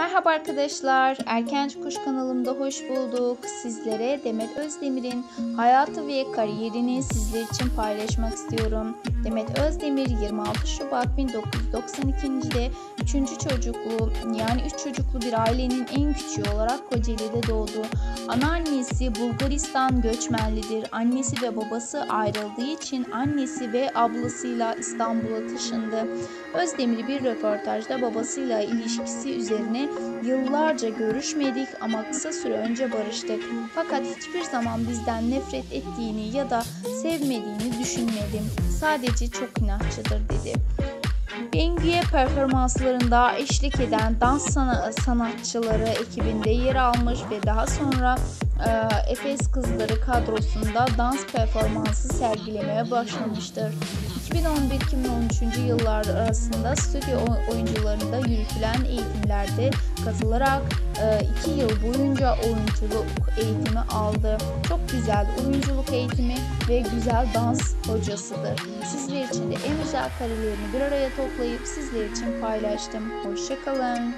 Merhaba arkadaşlar, Erkenci Kuş kanalımda hoş bulduk. Sizlere Demet Özdemir'in hayatı ve kariyerini sizler için paylaşmak istiyorum. Demet Özdemir 26 Şubat 1992'de 3. çocuklu yani 3 çocuklu bir ailenin en küçüğü olarak Kocaeli'de doğdu. Anneannesi Bulgaristan göçmenlidir. Annesi ve babası ayrıldığı için annesi ve ablasıyla İstanbul'a taşındı. Özdemir bir röportajda babasıyla ilişkisi üzerine yıllarca görüşmedik ama kısa süre önce barıştık. Fakat hiçbir zaman bizden nefret ettiğini ya da sevmediğini düşünmedim. Sadece çok inatçıdır dedi. Bengü'ye performanslarında eşlik eden dans sanatçıları ekibinde yer almış ve daha sonra e, Efes Kızları kadrosunda dans performansı sergilemeye başlamıştır. 2011-2013 yıllar arasında stüdyo oyuncularında yürütülen eğitimlerde katılarak 2 e, yıl boyunca oyunculuk eğitimi aldı. Çok güzel oyunculuk eğitimi ve güzel dans hocasıdır. Sizler için de en güzel karelerini bir araya toplayıp sizler için paylaştım. Hoşçakalın.